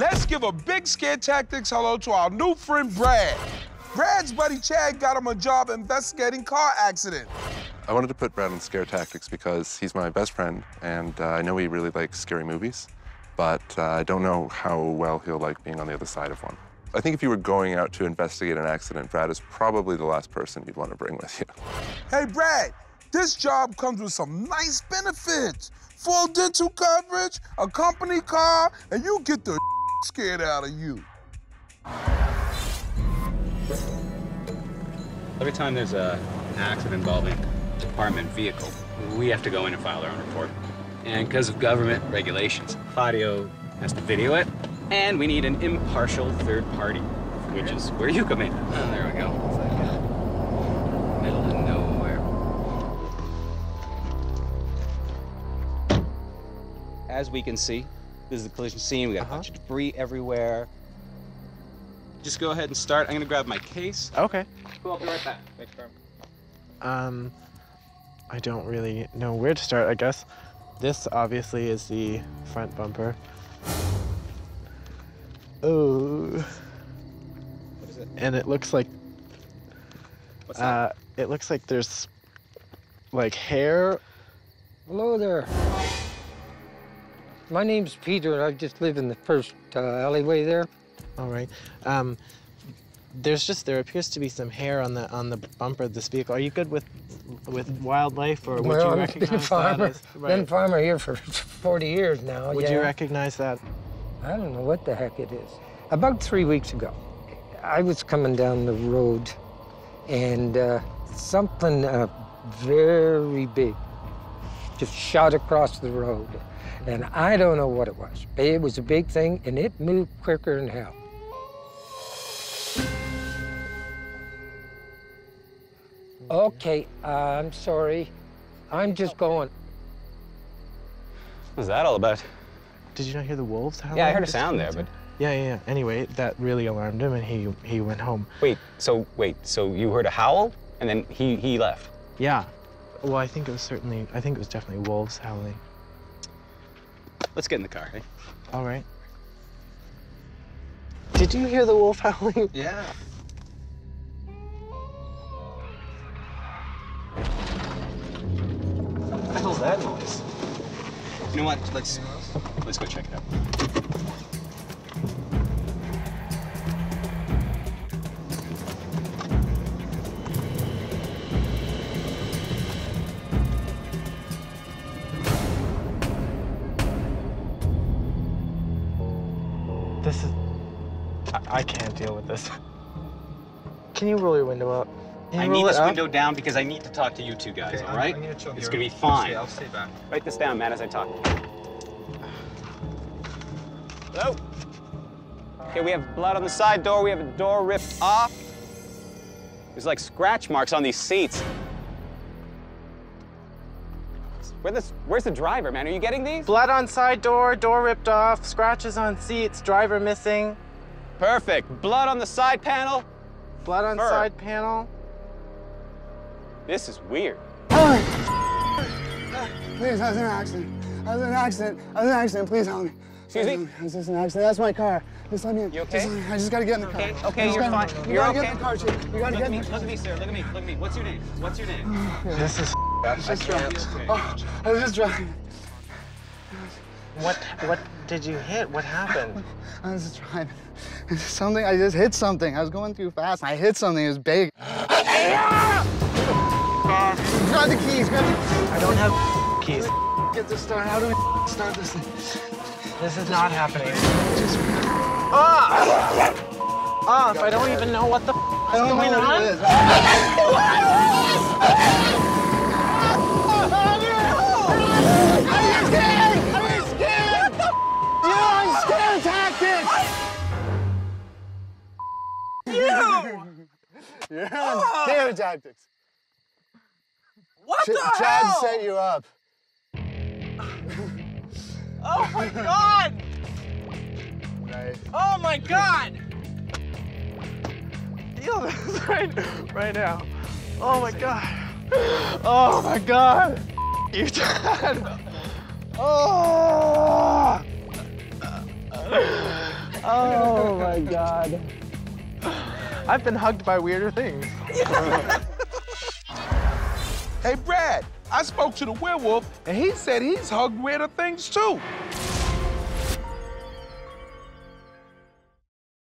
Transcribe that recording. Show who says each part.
Speaker 1: Let's give a big scare tactics hello to our new friend Brad. Brad's buddy Chad got him a job investigating car accident.
Speaker 2: I wanted to put Brad on Scare Tactics because he's my best friend, and uh, I know he really likes scary movies, but uh, I don't know how well he'll like being on the other side of one. I think if you were going out to investigate an accident, Brad is probably the last person you'd want to bring with you.
Speaker 1: Hey, Brad, this job comes with some nice benefits. Full dental coverage, a company car, and you get the scared out of you.
Speaker 3: Every time there's a, an accident involving a department vehicle, we have to go in and file our own report. And because of government regulations, Claudio has to video it, and we need an impartial third party, which is where you come in. Oh, there we go. It's like uh, middle of nowhere. As we can see, this is the collision scene. We got a bunch of debris everywhere. Just go ahead and start. I'm gonna grab my case.
Speaker 4: Okay.
Speaker 3: Cool, I'll be right back. Thanks, Carmen.
Speaker 4: Um, I don't really know where to start, I guess. This obviously is the front bumper. Oh.
Speaker 3: What is it?
Speaker 4: And it looks like
Speaker 3: What's that?
Speaker 4: uh it looks like there's like hair.
Speaker 5: Hello there. My name's Peter, and I just live in the first uh, alleyway there.
Speaker 4: All right. Um there's just there appears to be some hair on the on the bumper of this vehicle. Are you good with with wildlife or would
Speaker 5: well,
Speaker 4: you
Speaker 5: I've
Speaker 4: recognize
Speaker 5: been farmer,
Speaker 4: that as
Speaker 5: been
Speaker 4: right.
Speaker 5: a farmer here for 40 years now.
Speaker 4: Would
Speaker 5: yeah.
Speaker 4: you recognize that?
Speaker 5: I don't know what the heck it is. About three weeks ago, I was coming down the road, and uh, something uh, very big just shot across the road. And I don't know what it was. but It was a big thing, and it moved quicker than hell. Okay, I'm sorry. I'm just going.
Speaker 3: What was that all about?
Speaker 4: Did you not hear the wolves howling?
Speaker 3: Yeah, I heard a sound there, but
Speaker 4: Yeah, yeah, yeah. Anyway, that really alarmed him and he he went home.
Speaker 3: wait. So wait. So you heard a howl, and then he he left.
Speaker 4: Yeah. Well, I think it was certainly I think it was definitely wolves howling.
Speaker 3: Let's get in the car. eh?
Speaker 4: All right. Did you hear the wolf howling?
Speaker 3: Yeah. What the hell's that noise? You know what? Let's let's go check it out.
Speaker 4: This is I, I can't deal with this. Can you roll your window up? You
Speaker 3: I need this
Speaker 4: up?
Speaker 3: window down because I need to talk to you two guys. all right? It's gonna be fine. I'll stay back. Write this down, Matt, as I talk. Hello. Okay, we have blood on the side door. We have a door ripped off. There's like scratch marks on these seats. Where this, where's the driver, man? Are you getting these?
Speaker 4: Blood on side door, door ripped off, scratches on seats, driver missing,
Speaker 3: Perfect. Blood on the side panel.
Speaker 4: blood on
Speaker 3: Fur.
Speaker 4: side panel.
Speaker 3: This is weird.
Speaker 6: Please, I was in an accident. I was in an accident. I was in an accident. Please help me.
Speaker 3: Excuse me?
Speaker 6: I was just in an accident. That's my car. Just let me in.
Speaker 3: You okay?
Speaker 6: Just let me in. I just gotta get in the car.
Speaker 3: Okay, okay, you're
Speaker 6: gotta-
Speaker 3: fine.
Speaker 6: You
Speaker 3: You're
Speaker 6: gotta
Speaker 3: okay.
Speaker 6: get in the car, Chief. You gotta
Speaker 3: Look
Speaker 6: get
Speaker 3: at
Speaker 6: in
Speaker 3: me,
Speaker 6: the car.
Speaker 3: look at me, sir. Look at me, look at me. What's your name? What's your name?
Speaker 4: This is
Speaker 6: Just driving. Oh, I was just driving.
Speaker 4: what what did you hit? What happened?
Speaker 6: I was just driving. Something, I just hit something. I was going too fast. I hit something. It was big. Grab the keys. Grab the keys.
Speaker 4: I don't have keys.
Speaker 6: Get this started. How do I start this thing?
Speaker 4: This is not happening. Ah! Off. I don't even know what the
Speaker 6: I don't
Speaker 4: going
Speaker 6: know what
Speaker 4: on?
Speaker 6: You're on scare tactics.
Speaker 4: What
Speaker 6: Ch- Chad set you up.
Speaker 4: Oh my god!
Speaker 6: Right.
Speaker 4: Oh my god! Feel this right, right now. Oh my god. Oh my god. You dad. Oh. Oh my god. I've been hugged by weirder things.
Speaker 1: Hey, Brad, I spoke to the werewolf, and he said he's hugged weirder things too.